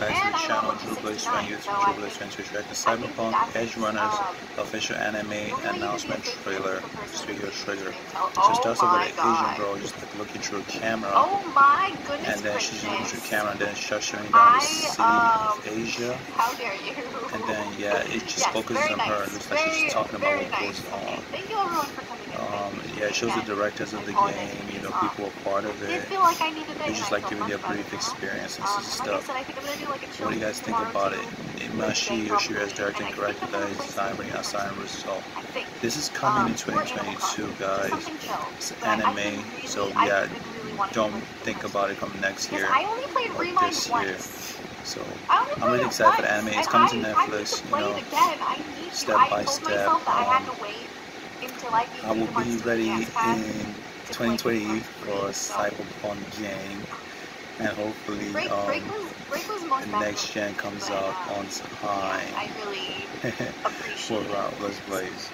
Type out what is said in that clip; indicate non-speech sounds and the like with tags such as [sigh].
welcome back to the channel Drew Blaze Fan YouTube, Drew Blaze Fan Twitch React to Cyberpunk Edge Runners official anime announcement trailer. Studio trigger. So it starts off with an Asian girl just like looking through a camera. Oh my goodness And then she's looking through the camera and then starts showing down the city of Asia. How dare you? And then yeah, it just focuses on her. It looks like she's talking about what goes on. Thank you everyone for. Um, yeah, it shows the directors of the game, you know, people are part of it. like They just like giving you a brief experience and um, stuff. Like said, I think I'm gonna do like What do you guys think about it? Imashi Yoshiro has directed and directed that is bringing out Silent Result. This is coming in Um, or 2022, guys. It's anime, so yeah, been really wanting to don't think about it coming next year I only played or this year. So I'm really excited for the anime. It's coming to Netflix, you know, it again. I need to. step by step, myself that I had um, to wait until I will be ready in 2020 for Hearts a 3, so- Cyberpunk game, and hopefully um, break was, break was most the next gen comes out on time I really [laughs] appreciate for. Let's Blaze.